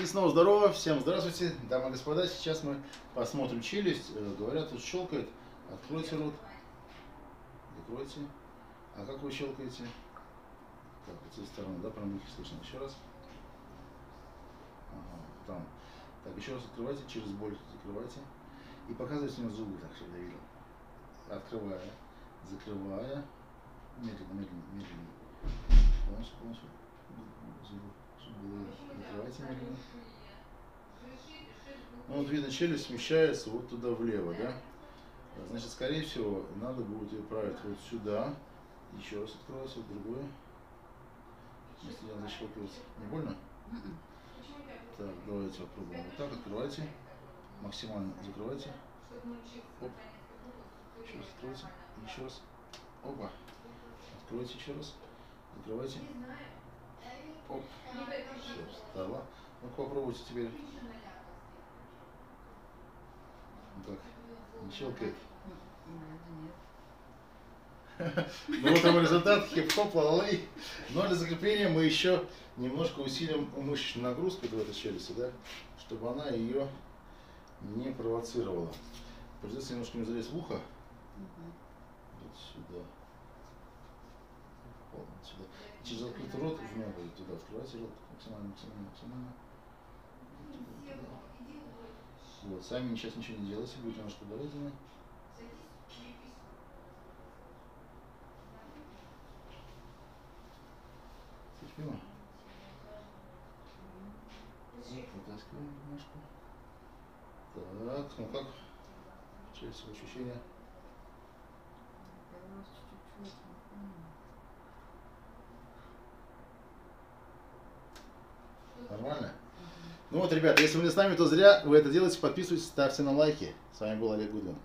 И снова здорово, всем здравствуйте, дамы и господа. Сейчас мы посмотрим челюсть. Э, говорят, тут щелкает. Откройте рот. Закройте. А как вы щелкаете? Так, вот с этой стороны, да, прям слышно. Еще раз. Ага, там. Так, еще раз открывайте, через боль закрывайте. И показывайте мне зубы, так, чтобы я видел. Открывая, закрывая. Медленно, медленно, медленно. Полностью, полностью. Ну вот видно, челюсть смещается вот туда влево, да? Значит, скорее всего, надо будет ее править вот сюда. Еще раз открывается, вот другое. Если она защелкивается. Не больно? Так, давайте попробуем. Вот так открывайте. Максимально закрывайте. Оп. Еще раз откройте. Еще раз. Опа. Откройте еще раз. Закрывайте. Оп. Ну-ка попробуйте теперь. Так, не щелкает. Ну вот его результат, хип-хоп. Но для закрепления мы еще немножко усилим мышечную нагрузку в этой челюсти, да, чтобы она ее не провоцировала. Придется немножко не залезть в ухо. Вот сюда. Вот сюда. Через открытый рот жмем будет туда. Открывайте рот максимально, максимально, максимально. Вот, сами сейчас ничего не делайте, будет немножко болезненно. Терпимо. Вытаскиваем немножко. Так, ну как? Через ощущения. Нормально? Ну вот, ребята, если вы не с нами, то зря вы это делаете. Подписывайтесь, ставьте на лайки. С вами был Олег Гудвин.